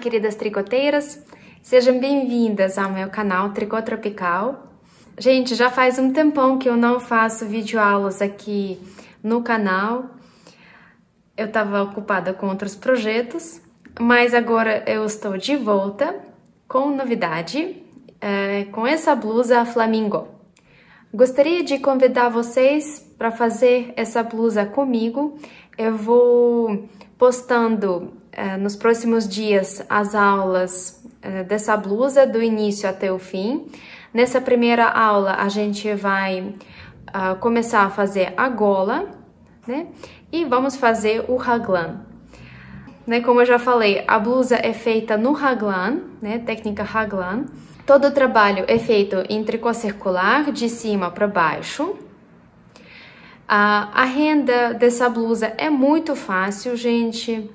Queridas tricoteiras! Sejam bem-vindas ao meu canal Tricô Tropical. Gente, já faz um tempão que eu não faço videoaulas aqui no canal. Eu estava ocupada com outros projetos, mas agora eu estou de volta com novidade, é, com essa blusa flamingo. Gostaria de convidar vocês para fazer essa blusa comigo. Eu vou postando nos próximos dias as aulas é, dessa blusa do início até o fim. Nessa primeira aula a gente vai uh, começar a fazer a gola, né? E vamos fazer o raglan. Né, como eu já falei, a blusa é feita no raglan, né? Técnica raglan. Todo o trabalho é feito em tricô circular, de cima para baixo. A, a renda dessa blusa é muito fácil, gente.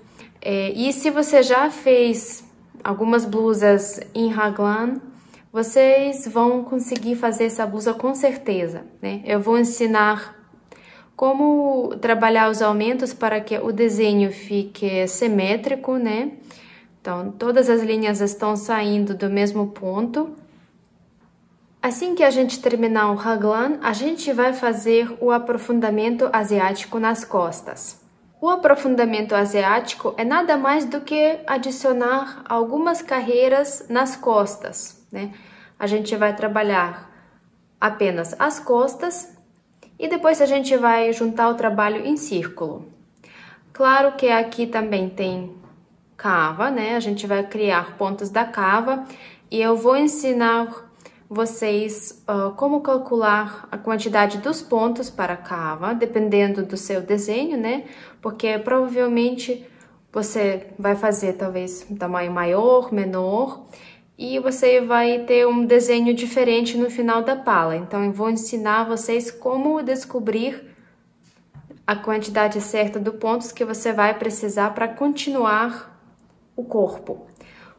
É, e se você já fez algumas blusas em raglan, vocês vão conseguir fazer essa blusa com certeza, né? Eu vou ensinar como trabalhar os aumentos para que o desenho fique simétrico, né? Então, todas as linhas estão saindo do mesmo ponto. Assim que a gente terminar o raglan, a gente vai fazer o aprofundamento asiático nas costas. O aprofundamento asiático é nada mais do que adicionar algumas carreiras nas costas, né? A gente vai trabalhar apenas as costas e depois a gente vai juntar o trabalho em círculo. Claro que aqui também tem cava, né? A gente vai criar pontos da cava e eu vou ensinar vocês uh, como calcular a quantidade dos pontos para cava, dependendo do seu desenho, né? Porque provavelmente você vai fazer talvez um tamanho maior, menor, e você vai ter um desenho diferente no final da pala. Então, eu vou ensinar vocês como descobrir a quantidade certa de pontos que você vai precisar para continuar o corpo.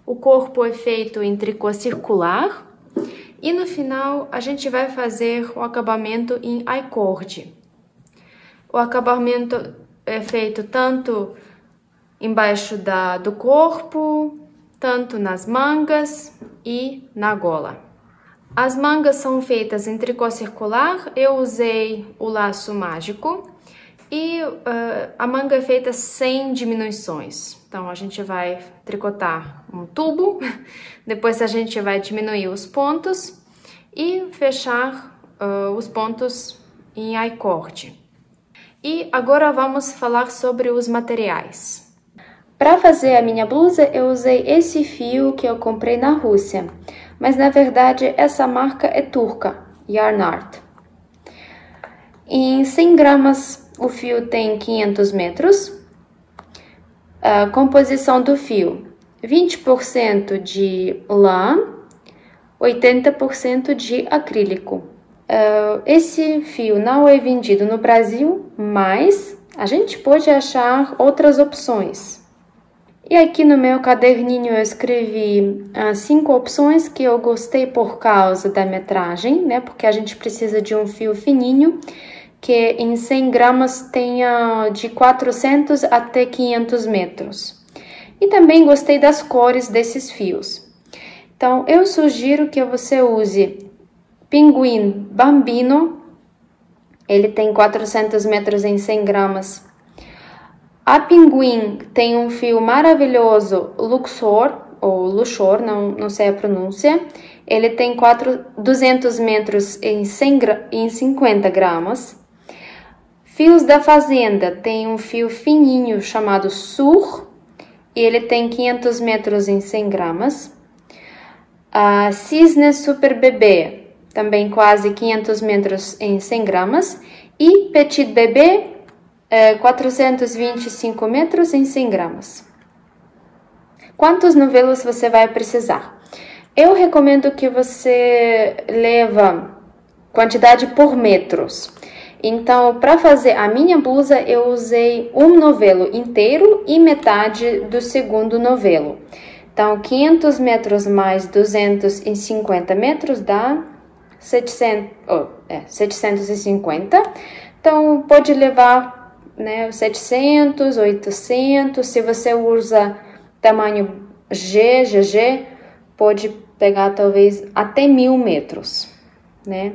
O corpo é feito em tricô circular, e no final, a gente vai fazer o acabamento em I-cord. O acabamento é feito tanto embaixo da, do corpo, tanto nas mangas e na gola. As mangas são feitas em tricô circular, eu usei o laço mágico e uh, a manga é feita sem diminuições. Então, a gente vai tricotar um tubo, depois a gente vai diminuir os pontos e fechar uh, os pontos em I-corte. E agora vamos falar sobre os materiais. Para fazer a minha blusa, eu usei esse fio que eu comprei na Rússia, mas na verdade essa marca é turca, Yarn Art. Em 100 gramas o fio tem 500 metros, a composição do fio: 20% de lã, 80% de acrílico. Uh, esse fio não é vendido no Brasil, mas a gente pode achar outras opções. E aqui no meu caderninho eu escrevi uh, cinco opções que eu gostei por causa da metragem, né? Porque a gente precisa de um fio fininho que em 100 gramas tenha de 400 até 500 metros. E também gostei das cores desses fios. Então, eu sugiro que você use Pinguim Bambino, ele tem 400 metros em 100 gramas. A Pinguim tem um fio maravilhoso Luxor, ou Luxor, não, não sei a pronúncia. Ele tem 4, 200 metros em, 100, em 50 gramas. Fios da Fazenda tem um fio fininho chamado Sur e ele tem 500 metros em 100 gramas. A Cisne Super Bebê, também quase 500 metros em 100 gramas. E Petit Bebê, 425 metros em 100 gramas. Quantos novelos você vai precisar? Eu recomendo que você leva quantidade por metros. Então, para fazer a minha blusa, eu usei um novelo inteiro e metade do segundo novelo. Então, 500 metros mais 250 metros dá 700, oh, é, 750. Então, pode levar né, 700, 800. Se você usa tamanho G, GG, pode pegar talvez até mil metros, né?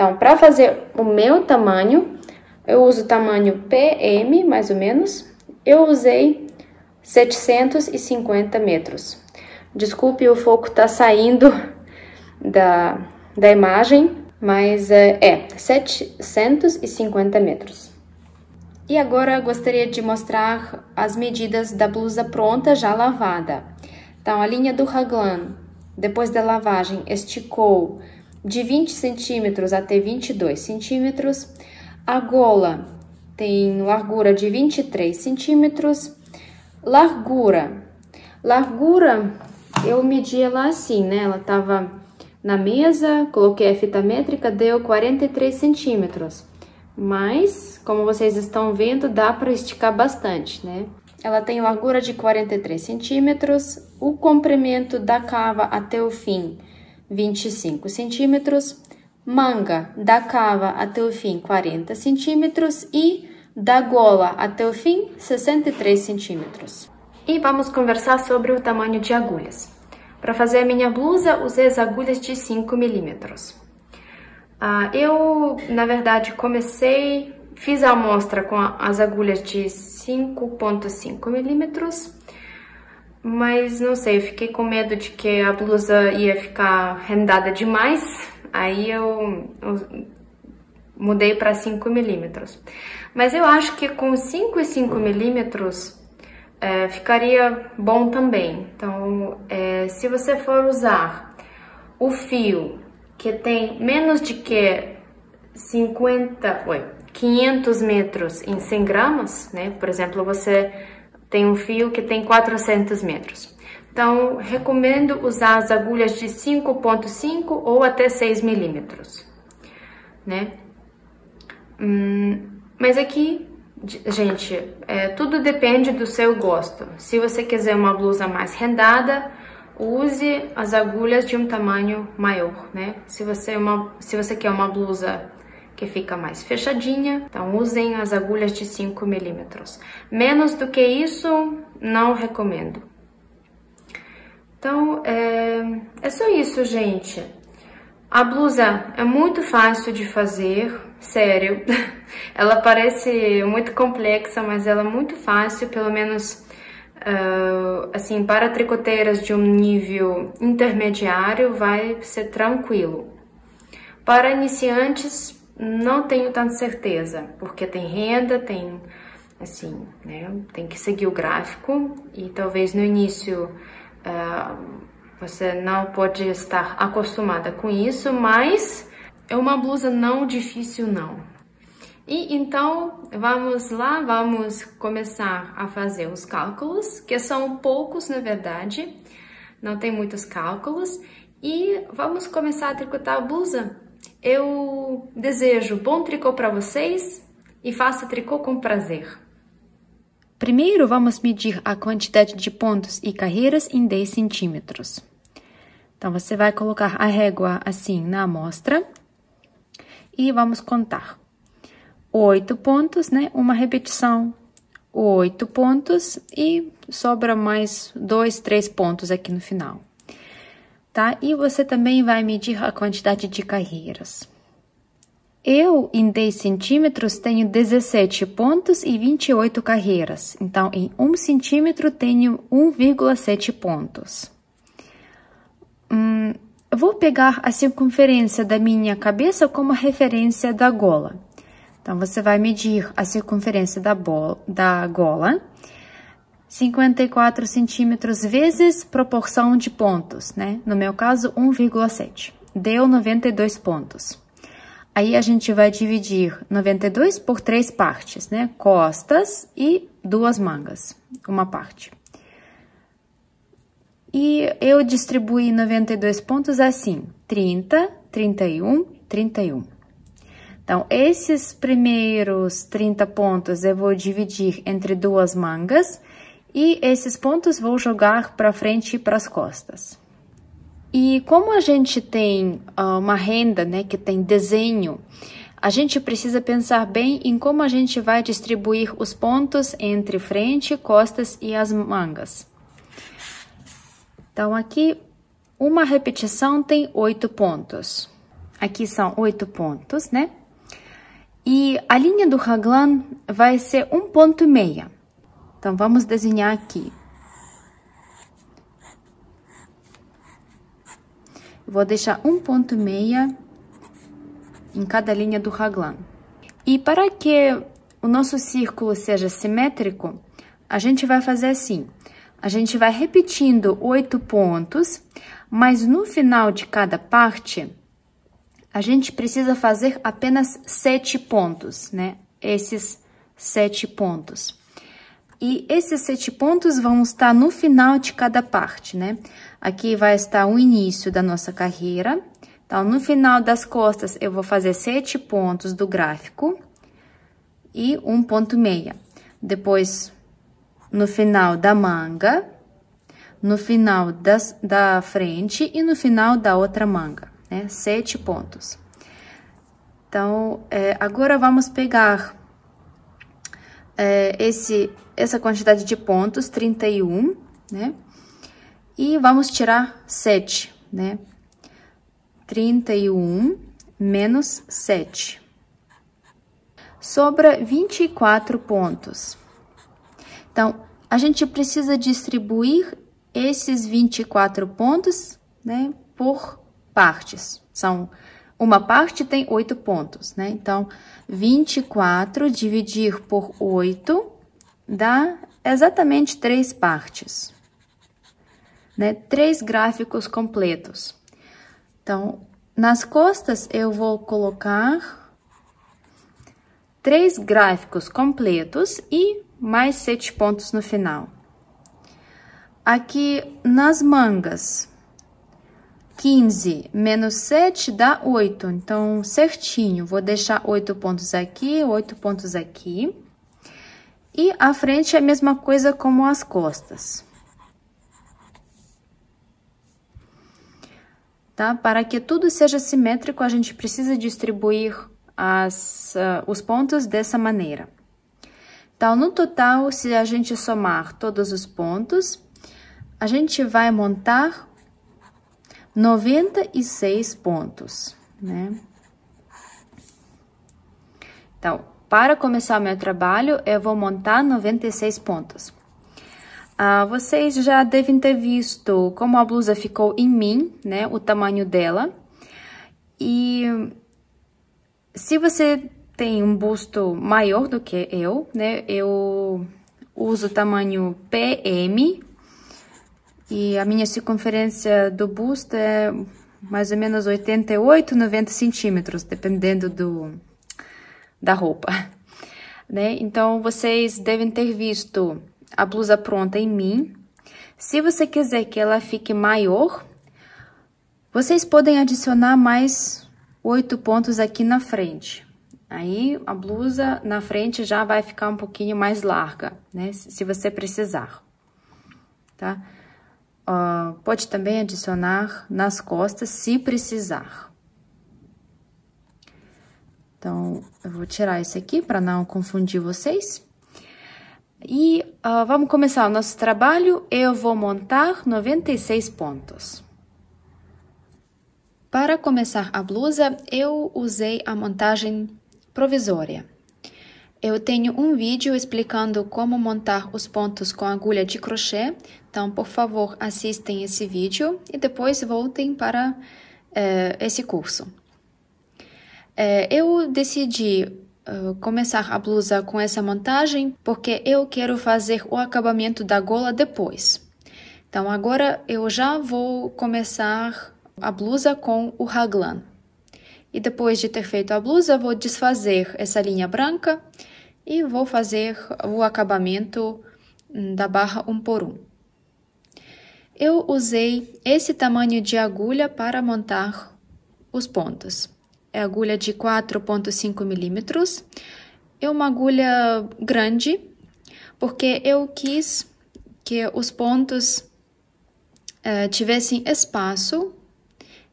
Então, para fazer o meu tamanho, eu uso o tamanho PM, mais ou menos, eu usei 750 metros. Desculpe, o foco tá saindo da, da imagem, mas é, é 750 metros. E agora gostaria de mostrar as medidas da blusa pronta já lavada. Então, a linha do raglan, depois da lavagem, esticou de 20 centímetros até 22 centímetros. A gola tem largura de 23 centímetros. Largura. Largura, eu medi ela assim, né? Ela tava na mesa, coloquei a fita métrica, deu 43 centímetros. Mas, como vocês estão vendo, dá para esticar bastante, né? Ela tem largura de 43 centímetros, o comprimento da cava até o fim, 25 centímetros, manga da cava até o fim, 40 centímetros e da gola até o fim, 63 centímetros. E vamos conversar sobre o tamanho de agulhas. Para fazer a minha blusa, usei as agulhas de 5 milímetros. Uh, eu, na verdade, comecei, fiz a amostra com as agulhas de 5.5 milímetros, mas não sei, eu fiquei com medo de que a blusa ia ficar rendada demais, aí eu, eu mudei para 5 milímetros. Mas eu acho que com 5 e 5 milímetros é, ficaria bom também. Então, é, se você for usar o fio que tem menos de que 50, oi, 500 metros em 100 gramas, né? Por exemplo, você tem um fio que tem 400 metros. Então, recomendo usar as agulhas de 5.5 ou até 6 milímetros, né? Hum, mas aqui Gente, é, tudo depende do seu gosto. Se você quiser uma blusa mais rendada, use as agulhas de um tamanho maior, né? Se você, é uma, se você quer uma blusa que fica mais fechadinha, então usem as agulhas de 5 milímetros. Menos do que isso, não recomendo. Então, é, é só isso, gente. A blusa é muito fácil de fazer, sério. Ela parece muito complexa, mas ela é muito fácil, pelo menos uh, assim, para tricoteiras de um nível intermediário vai ser tranquilo. Para iniciantes, não tenho tanta certeza, porque tem renda, tem assim, né, tem que seguir o gráfico e talvez no início uh, você não pode estar acostumada com isso, mas é uma blusa não difícil não. E então, vamos lá, vamos começar a fazer os cálculos, que são poucos na verdade, não tem muitos cálculos, e vamos começar a tricotar a blusa. Eu desejo bom tricô para vocês e faça tricô com prazer. Primeiro, vamos medir a quantidade de pontos e carreiras em 10 centímetros. Então, você vai colocar a régua assim na amostra e vamos contar. Oito pontos, né? Uma repetição, oito pontos e sobra mais dois, três pontos aqui no final. Tá? E você também vai medir a quantidade de carreiras. Eu, em 10 centímetros, tenho 17 pontos e 28 carreiras. Então, em 1 centímetro, tenho 1,7 pontos. Hum, vou pegar a circunferência da minha cabeça como referência da gola. Então, você vai medir a circunferência da, bola, da gola, 54 centímetros vezes proporção de pontos, né? No meu caso, 1,7. Deu 92 pontos. Aí, a gente vai dividir 92 por três partes, né? Costas e duas mangas, uma parte. E eu distribuí 92 pontos assim, 30, 31, 31. Então, esses primeiros 30 pontos eu vou dividir entre duas mangas e esses pontos vou jogar para frente e para as costas. E como a gente tem uh, uma renda, né, que tem desenho, a gente precisa pensar bem em como a gente vai distribuir os pontos entre frente, costas e as mangas. Então, aqui, uma repetição tem oito pontos. Aqui são oito pontos, né? E a linha do raglan vai ser um ponto e meia. Então, vamos desenhar aqui. Vou deixar um ponto meia em cada linha do raglan. E para que o nosso círculo seja simétrico, a gente vai fazer assim. A gente vai repetindo oito pontos, mas no final de cada parte, a gente precisa fazer apenas sete pontos, né? Esses sete pontos. E esses sete pontos vão estar no final de cada parte, né? Aqui vai estar o início da nossa carreira. Então, no final das costas, eu vou fazer sete pontos do gráfico e um ponto meia. Depois, no final da manga, no final das, da frente e no final da outra manga, né? Sete pontos. Então, é, agora vamos pegar é, esse, essa quantidade de pontos, 31, né? E vamos tirar 7, né? 31 menos 7 sobra 24 pontos. Então, a gente precisa distribuir esses 24 pontos, né, por partes. São uma parte tem 8 pontos, né? Então, 24 dividir por 8 dá exatamente 3 partes. Né? Três gráficos completos. Então, nas costas eu vou colocar três gráficos completos e mais sete pontos no final. Aqui nas mangas, 15 menos 7 dá 8, então certinho, vou deixar 8 pontos aqui, 8 pontos aqui. E a frente é a mesma coisa como as costas. Tá? Para que tudo seja simétrico, a gente precisa distribuir as, uh, os pontos dessa maneira. Então, no total, se a gente somar todos os pontos, a gente vai montar 96 pontos, né? Então, para começar meu trabalho, eu vou montar 96 pontos. Ah, vocês já devem ter visto como a blusa ficou em mim, né? O tamanho dela. E se você tem um busto maior do que eu, né? Eu uso o tamanho PM e a minha circunferência do busto é mais ou menos 88, 90 centímetros, dependendo do, da roupa, né? Então, vocês devem ter visto a blusa pronta em mim. Se você quiser que ela fique maior, vocês podem adicionar mais oito pontos aqui na frente. Aí, a blusa na frente já vai ficar um pouquinho mais larga, né? Se você precisar, tá? Uh, pode também adicionar nas costas, se precisar. Então, eu vou tirar esse aqui para não confundir vocês. E uh, vamos começar o nosso trabalho. Eu vou montar 96 pontos. Para começar a blusa, eu usei a montagem provisória. Eu tenho um vídeo explicando como montar os pontos com agulha de crochê, então, por favor, assistem esse vídeo e depois voltem para eh, esse curso. Eh, eu decidi uh, começar a blusa com essa montagem porque eu quero fazer o acabamento da gola depois. Então, agora eu já vou começar a blusa com o raglan. E depois de ter feito a blusa, vou desfazer essa linha branca e vou fazer o acabamento hum, da barra um por um. Eu usei esse tamanho de agulha para montar os pontos. É agulha de 4.5 milímetros. É uma agulha grande, porque eu quis que os pontos uh, tivessem espaço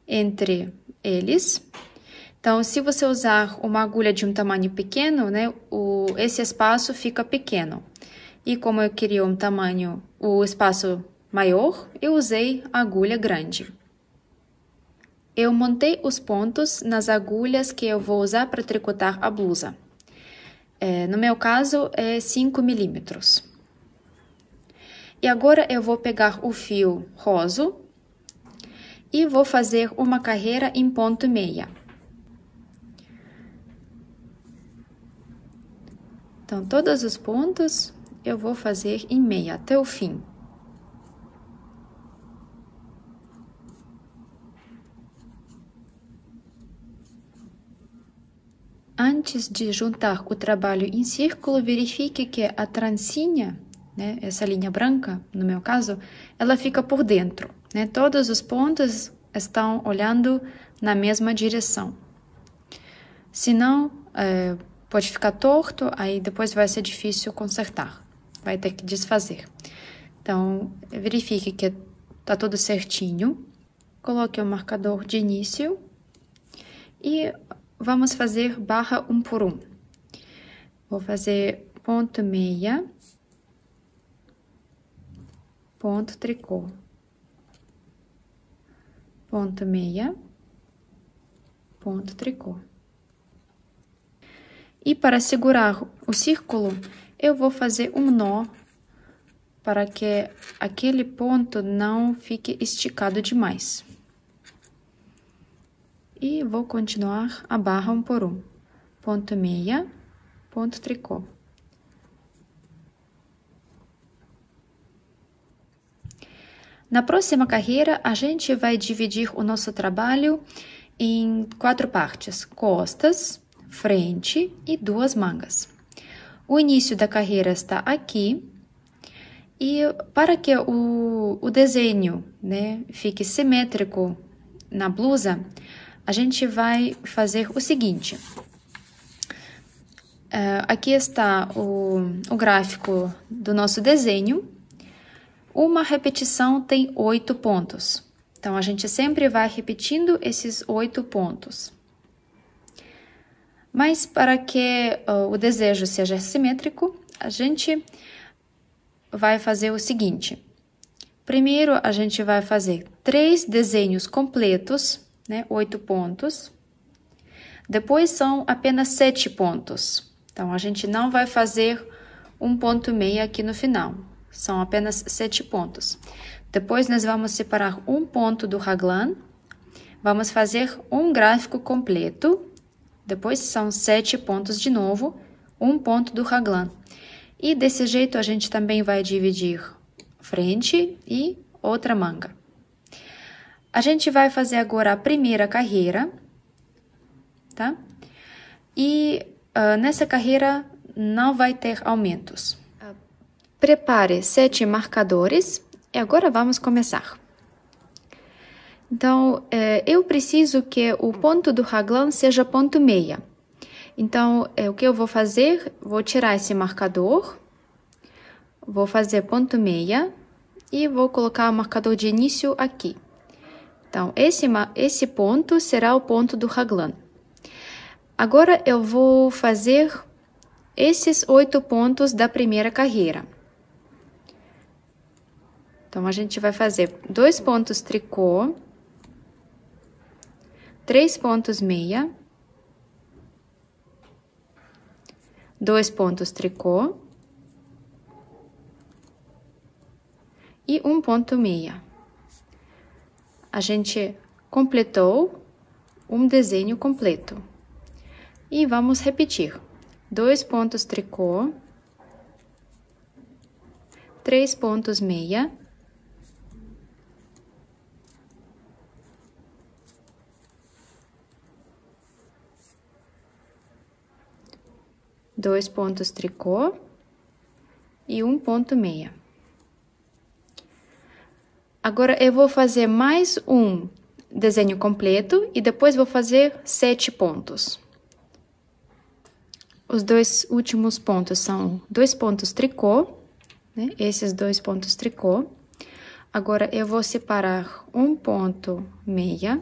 entre eles. Então, se você usar uma agulha de um tamanho pequeno, né, o, esse espaço fica pequeno. E como eu queria um tamanho, o espaço maior, eu usei agulha grande. Eu montei os pontos nas agulhas que eu vou usar para tricotar a blusa. É, no meu caso, é 5 milímetros. E agora eu vou pegar o fio rosa e vou fazer uma carreira em ponto meia. Então, todos os pontos eu vou fazer em meia até o fim. Antes de juntar o trabalho em círculo, verifique que a trancinha né, essa linha branca, no meu caso, ela fica por dentro, né? Todos os pontos estão olhando na mesma direção. Senão, é, pode ficar torto, aí depois vai ser difícil consertar, vai ter que desfazer. Então, verifique que tá tudo certinho, coloque o marcador de início e vamos fazer barra um por um. Vou fazer ponto meia ponto tricô, ponto meia, ponto tricô. E para segurar o círculo, eu vou fazer um nó para que aquele ponto não fique esticado demais. E vou continuar a barra um por um. Ponto meia, ponto tricô. Na próxima carreira, a gente vai dividir o nosso trabalho em quatro partes: costas, frente e duas mangas. O início da carreira está aqui. E para que o, o desenho né, fique simétrico na blusa, a gente vai fazer o seguinte. Uh, aqui está o, o gráfico do nosso desenho. Uma repetição tem oito pontos. Então, a gente sempre vai repetindo esses oito pontos. Mas para que uh, o desejo seja simétrico, a gente vai fazer o seguinte. Primeiro, a gente vai fazer três desenhos completos, né? Oito pontos. Depois são apenas sete pontos. Então, a gente não vai fazer um ponto meio aqui no final. São apenas sete pontos. Depois, nós vamos separar um ponto do raglan. Vamos fazer um gráfico completo. Depois, são sete pontos de novo, um ponto do raglan. E desse jeito, a gente também vai dividir frente e outra manga. A gente vai fazer agora a primeira carreira, tá? E uh, nessa carreira não vai ter aumentos. Prepare sete marcadores e agora vamos começar. Então, eh, eu preciso que o ponto do raglan seja ponto meia. Então, eh, o que eu vou fazer? Vou tirar esse marcador, vou fazer ponto meia e vou colocar o marcador de início aqui. Então, esse, esse ponto será o ponto do raglan. Agora, eu vou fazer esses oito pontos da primeira carreira. Então, a gente vai fazer dois pontos tricô, três pontos meia, dois pontos tricô e um ponto meia. A gente completou um desenho completo. E vamos repetir. Dois pontos tricô, três pontos meia, dois pontos tricô e um ponto meia. Agora, eu vou fazer mais um desenho completo e depois vou fazer sete pontos. Os dois últimos pontos são dois pontos tricô, né? Esses dois pontos tricô. Agora, eu vou separar um ponto meia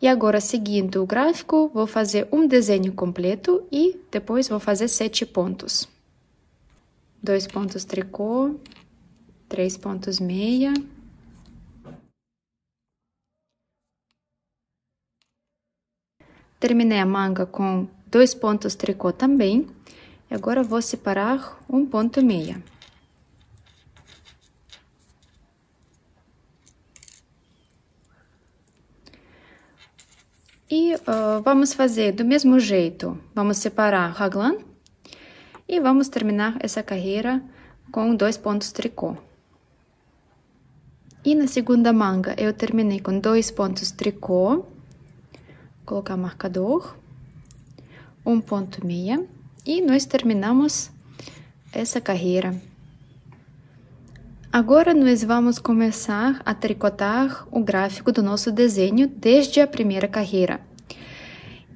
E agora, seguindo o gráfico, vou fazer um desenho completo e depois vou fazer sete pontos. Dois pontos tricô, três pontos meia. Terminei a manga com dois pontos tricô também. E agora vou separar um ponto meia. E uh, vamos fazer do mesmo jeito. Vamos separar raglan e vamos terminar essa carreira com dois pontos tricô. E na segunda manga eu terminei com dois pontos tricô, colocar marcador, um ponto meia, e nós terminamos essa carreira. Agora nós vamos começar a tricotar o gráfico do nosso desenho desde a primeira carreira.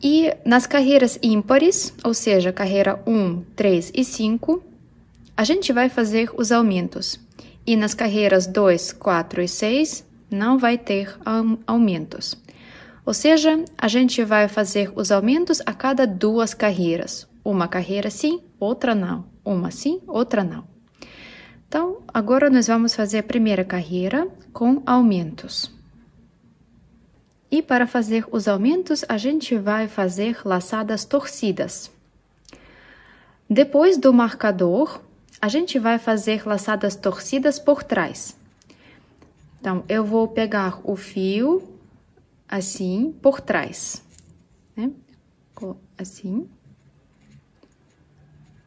E nas carreiras ímpares, ou seja, carreira 1, 3 e 5, a gente vai fazer os aumentos. E nas carreiras 2, 4 e 6, não vai ter aumentos. Ou seja, a gente vai fazer os aumentos a cada duas carreiras. Uma carreira sim, outra não. Uma sim, outra não. Então, agora nós vamos fazer a primeira carreira com aumentos. E para fazer os aumentos, a gente vai fazer laçadas torcidas. Depois do marcador, a gente vai fazer laçadas torcidas por trás. Então, eu vou pegar o fio assim por trás, né? Assim,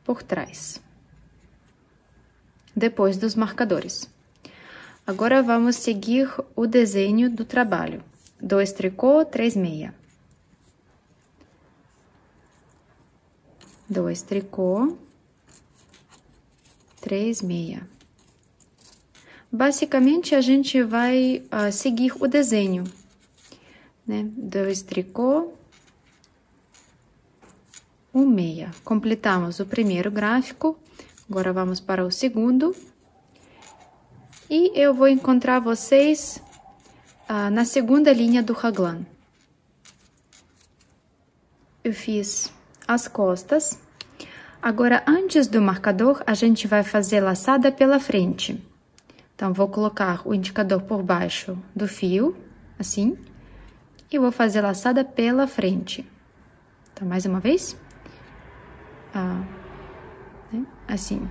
por trás depois dos marcadores. Agora vamos seguir o desenho do trabalho. Dois tricô, três meia. Dois tricô, três meia. Basicamente, a gente vai uh, seguir o desenho, né? Dois tricô, um meia. Completamos o primeiro gráfico Agora vamos para o segundo. E eu vou encontrar vocês ah, na segunda linha do raglan. Eu fiz as costas. Agora, antes do marcador, a gente vai fazer laçada pela frente. Então, vou colocar o indicador por baixo do fio, assim, e vou fazer laçada pela frente. Então, mais uma vez. Ah? Assim.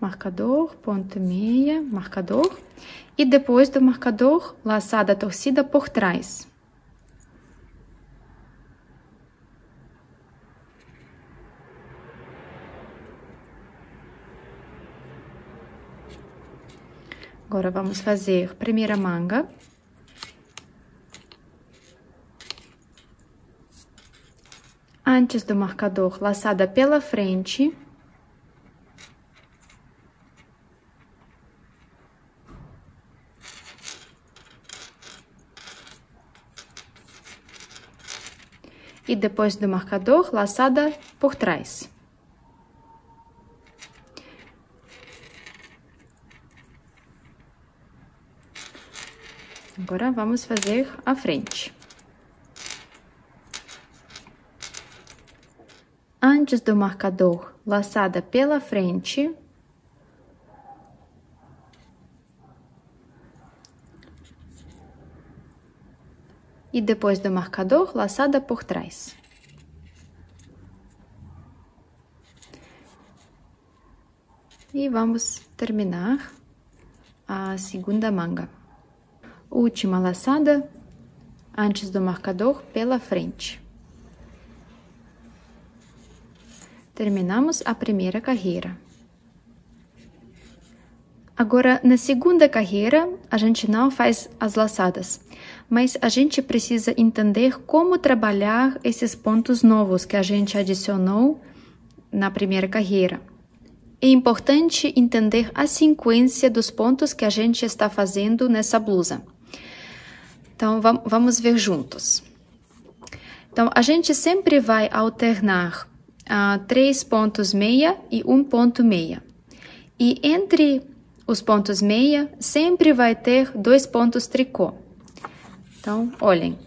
Marcador, ponto meia, marcador. E depois do marcador, laçada torcida por trás. Agora, vamos fazer primeira manga. Antes do marcador laçada pela frente. E depois do marcador, laçada por trás. Agora, vamos fazer a frente. Antes do marcador, laçada pela frente. E depois do marcador, laçada por trás. E vamos terminar a segunda manga. Última laçada antes do marcador pela frente. Terminamos a primeira carreira. Agora, na segunda carreira, a gente não faz as laçadas, mas a gente precisa entender como trabalhar esses pontos novos que a gente adicionou na primeira carreira. É importante entender a sequência dos pontos que a gente está fazendo nessa blusa. Então, vamos ver juntos. Então, a gente sempre vai alternar uh, três pontos meia e um ponto meia. E entre os pontos meia, sempre vai ter dois pontos tricô. Então, olhem.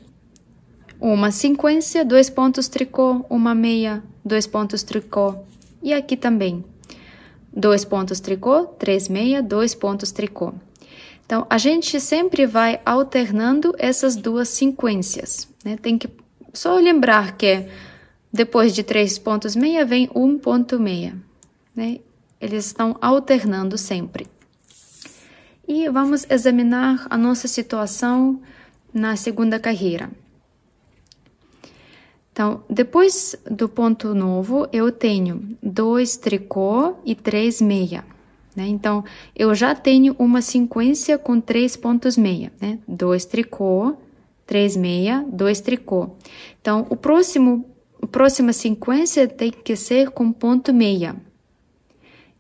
Uma sequência, dois pontos tricô, uma meia, dois pontos tricô. E aqui também. Dois pontos tricô, três meia, dois pontos tricô. Então, a gente sempre vai alternando essas duas sequências. Né? Tem que só lembrar que depois de três pontos meia vem um ponto meia. Né? Eles estão alternando sempre. E vamos examinar a nossa situação na segunda carreira. Então, depois do ponto novo, eu tenho dois tricô e três meia. Né? Então, eu já tenho uma sequência com três pontos meia, né? Dois tricô, três meia, dois tricô. Então, o próximo, a próxima sequência tem que ser com ponto meia.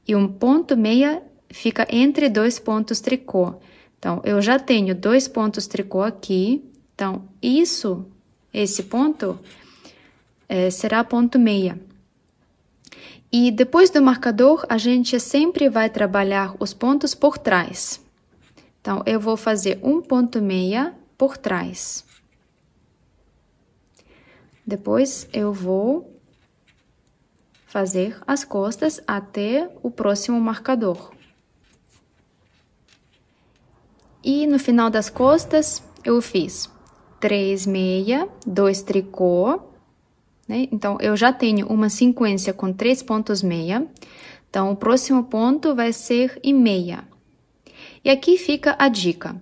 E um ponto meia fica entre dois pontos tricô. Então, eu já tenho dois pontos tricô aqui. Então, isso, esse ponto, é, será ponto meia. E depois do marcador, a gente sempre vai trabalhar os pontos por trás. Então, eu vou fazer um ponto meia por trás. Depois, eu vou fazer as costas até o próximo marcador. E no final das costas, eu fiz três meia, dois tricô, né? Então, eu já tenho uma sequência com três pontos meia. Então, o próximo ponto vai ser em meia. E aqui fica a dica.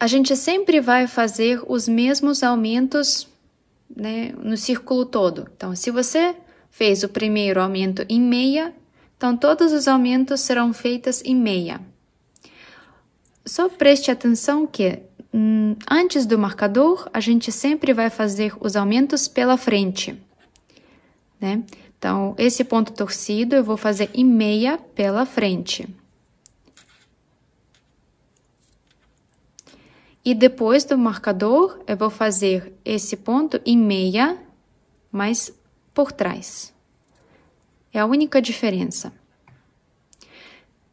A gente sempre vai fazer os mesmos aumentos né, no círculo todo. Então, se você fez o primeiro aumento em meia, então todos os aumentos serão feitos em meia. Só preste atenção que Hum, antes do marcador, a gente sempre vai fazer os aumentos pela frente, né? Então, esse ponto torcido eu vou fazer em meia pela frente. E depois do marcador, eu vou fazer esse ponto em meia, mas por trás. É a única diferença.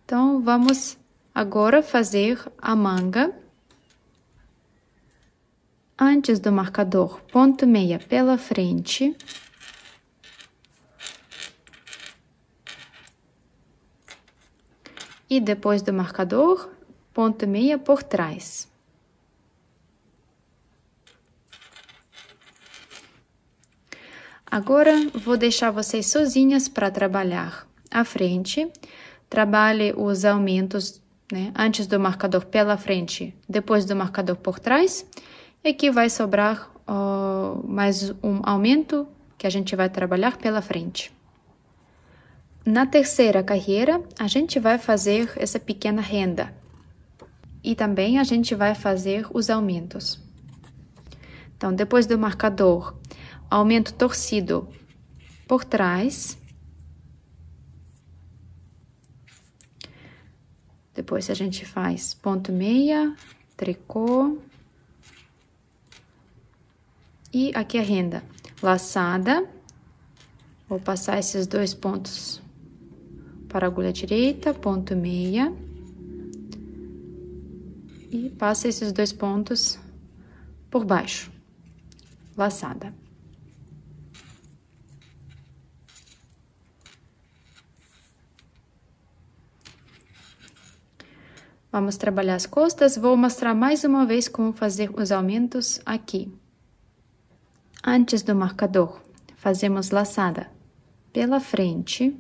Então, vamos agora fazer a manga antes do marcador ponto meia pela frente. E depois do marcador, ponto meia por trás. Agora, vou deixar vocês sozinhas para trabalhar à frente. Trabalhe os aumentos né, antes do marcador pela frente, depois do marcador por trás e aqui vai sobrar uh, mais um aumento que a gente vai trabalhar pela frente. Na terceira carreira, a gente vai fazer essa pequena renda. E também a gente vai fazer os aumentos. Então, depois do marcador, aumento torcido por trás. Depois a gente faz ponto meia, tricô, e aqui a renda laçada. Vou passar esses dois pontos para a agulha direita, ponto meia. E passa esses dois pontos por baixo, laçada. Vamos trabalhar as costas. Vou mostrar mais uma vez como fazer os aumentos aqui. Antes do marcador, fazemos laçada pela frente.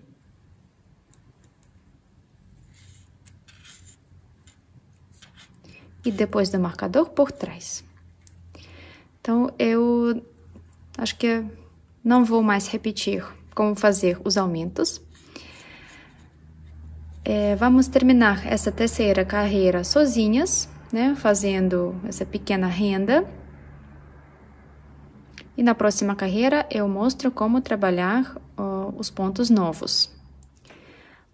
E depois do marcador por trás. Então, eu acho que não vou mais repetir como fazer os aumentos. É, vamos terminar essa terceira carreira sozinhas, né? Fazendo essa pequena renda. E na próxima carreira eu mostro como trabalhar uh, os pontos novos.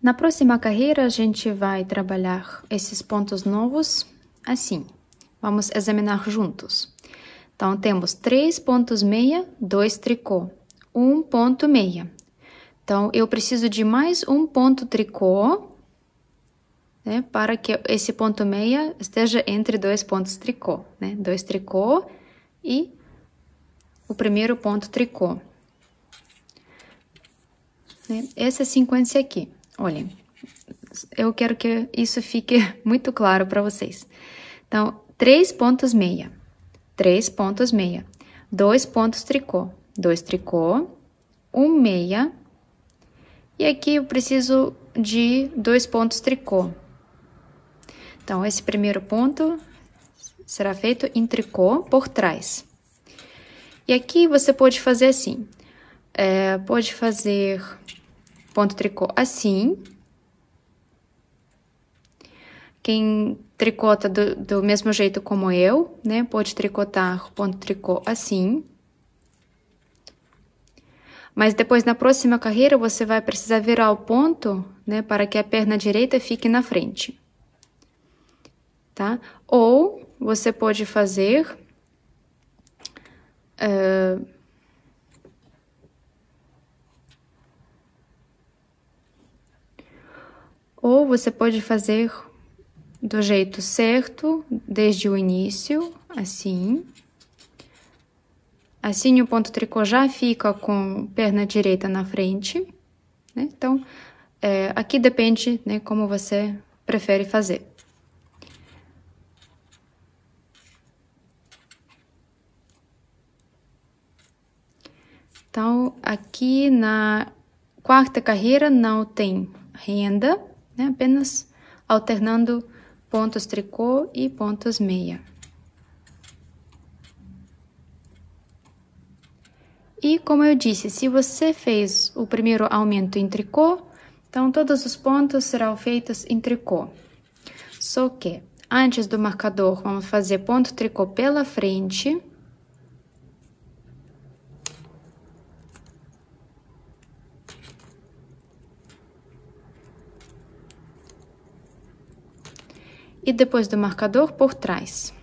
Na próxima carreira a gente vai trabalhar esses pontos novos assim. Vamos examinar juntos. Então, temos três pontos meia, dois tricô, um ponto meia. Então, eu preciso de mais um ponto tricô, né, para que esse ponto meia esteja entre dois pontos tricô, né? Dois tricô e o primeiro ponto tricô. Né? Essa sequência aqui, olhem, eu quero que isso fique muito claro para vocês. Então, três pontos meia, três pontos meia, dois pontos tricô, dois tricô, um meia, e aqui eu preciso de dois pontos tricô. Então, esse primeiro ponto será feito em tricô por trás. E aqui você pode fazer assim. É, pode fazer ponto tricô assim. Quem tricota do, do mesmo jeito como eu, né? Pode tricotar ponto tricô assim. Mas depois, na próxima carreira, você vai precisar virar o ponto, né, para que a perna direita fique na frente. Tá? Ou você pode fazer... Uh, ou você pode fazer do jeito certo, desde o início, assim. Assim, o ponto tricô já fica com perna direita na frente, né? Então, é, aqui depende, né, como você prefere fazer. Então, aqui na quarta carreira não tem renda, né? Apenas alternando pontos tricô e pontos meia. E como eu disse, se você fez o primeiro aumento em tricô, então todos os pontos serão feitos em tricô. Só que antes do marcador, vamos fazer ponto tricô pela frente. E depois do marcador, por trás.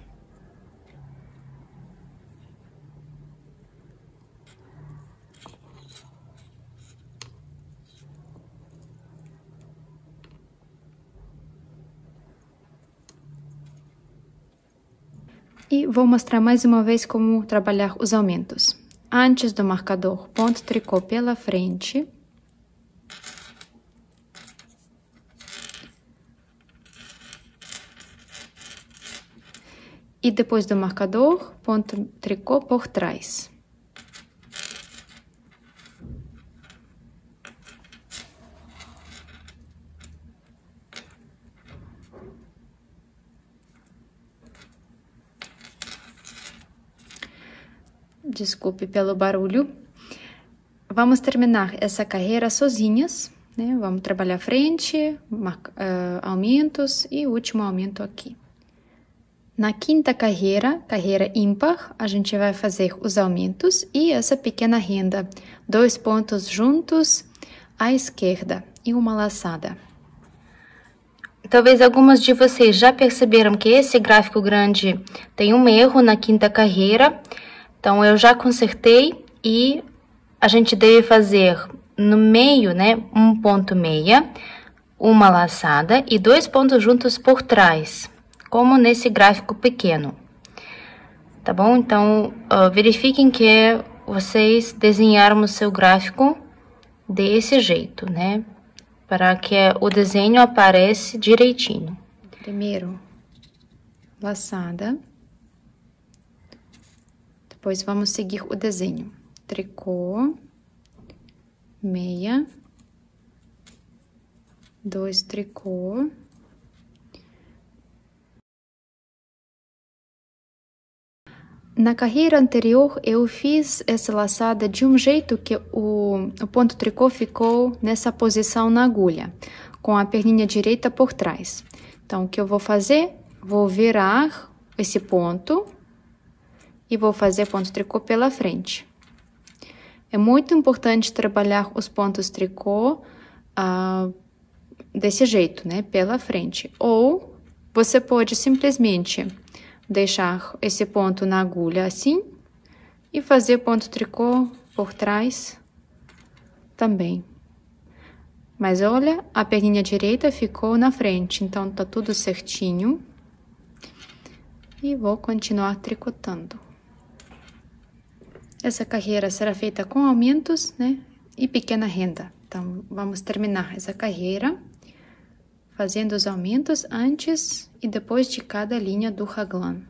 E vou mostrar mais uma vez como trabalhar os aumentos. Antes do marcador, ponto tricô pela frente. E depois do marcador, ponto tricô por trás. Desculpe pelo barulho. Vamos terminar essa carreira sozinhas, né? Vamos trabalhar frente, uh, aumentos e último aumento aqui. Na quinta carreira, carreira ímpar, a gente vai fazer os aumentos e essa pequena renda. Dois pontos juntos à esquerda e uma laçada. Talvez algumas de vocês já perceberam que esse gráfico grande tem um erro na quinta carreira. Então, eu já consertei e a gente deve fazer no meio, né, um ponto meia, uma laçada e dois pontos juntos por trás, como nesse gráfico pequeno. Tá bom? Então, uh, verifiquem que vocês desenharam o seu gráfico desse jeito, né? Para que o desenho apareça direitinho. Primeiro, laçada. Depois, vamos seguir o desenho. Tricô, meia, dois tricô. Na carreira anterior, eu fiz essa laçada de um jeito que o, o ponto tricô ficou nessa posição na agulha, com a perninha direita por trás. Então, o que eu vou fazer? Vou virar esse ponto e vou fazer ponto tricô pela frente. É muito importante trabalhar os pontos tricô ah, desse jeito, né? Pela frente. Ou você pode simplesmente deixar esse ponto na agulha assim e fazer ponto tricô por trás também. Mas olha, a perninha direita ficou na frente, então tá tudo certinho. E vou continuar tricotando. Essa carreira será feita com aumentos, né? E pequena renda. Então, vamos terminar essa carreira fazendo os aumentos antes e depois de cada linha do raglan.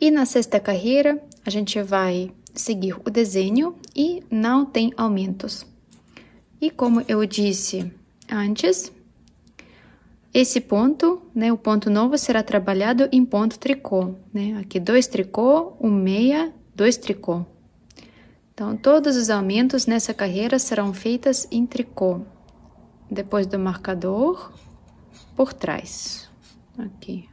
E na sexta carreira, a gente vai seguir o desenho e não tem aumentos. E como eu disse antes, esse ponto, né, o ponto novo será trabalhado em ponto tricô, né? Aqui dois tricô, um meia, dois tricô. Então, todos os aumentos nessa carreira serão feitos em tricô. Depois do marcador, por trás. Aqui.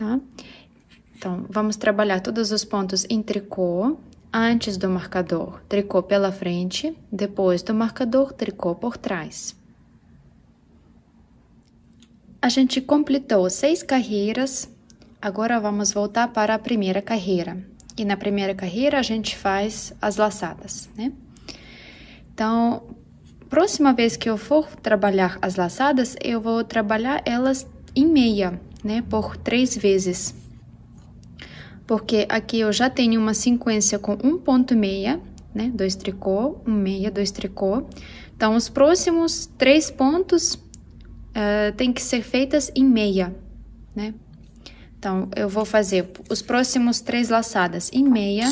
tá? Então, vamos trabalhar todos os pontos em tricô, antes do marcador, tricô pela frente, depois do marcador, tricô por trás. A gente completou seis carreiras, agora vamos voltar para a primeira carreira. E na primeira carreira a gente faz as laçadas, né? Então, próxima vez que eu for trabalhar as laçadas, eu vou trabalhar elas em meia, né, por três vezes. Porque aqui eu já tenho uma sequência com um ponto meia, né, dois tricô, um meia, dois tricô. Então, os próximos três pontos uh, tem que ser feitas em meia, né? Então, eu vou fazer os próximos três laçadas em meia.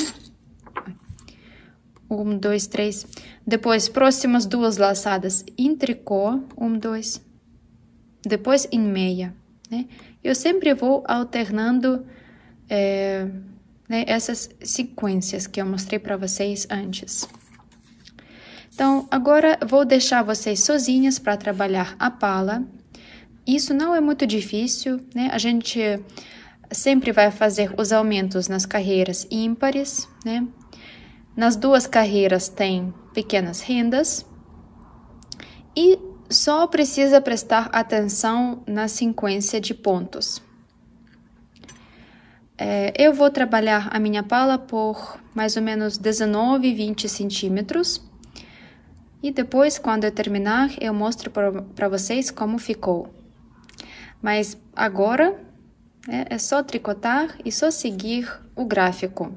Um, dois, três. Depois, próximas duas laçadas em tricô. Um, dois. Depois, em meia, né? Eu sempre vou alternando é, né, essas sequências que eu mostrei para vocês antes. Então, agora vou deixar vocês sozinhas para trabalhar a pala. Isso não é muito difícil, né? A gente sempre vai fazer os aumentos nas carreiras ímpares, né? Nas duas carreiras tem pequenas rendas. E só precisa prestar atenção na sequência de pontos. É, eu vou trabalhar a minha pala por mais ou menos 19, 20 centímetros. E depois, quando eu terminar, eu mostro para vocês como ficou. Mas agora é, é só tricotar e só seguir o gráfico.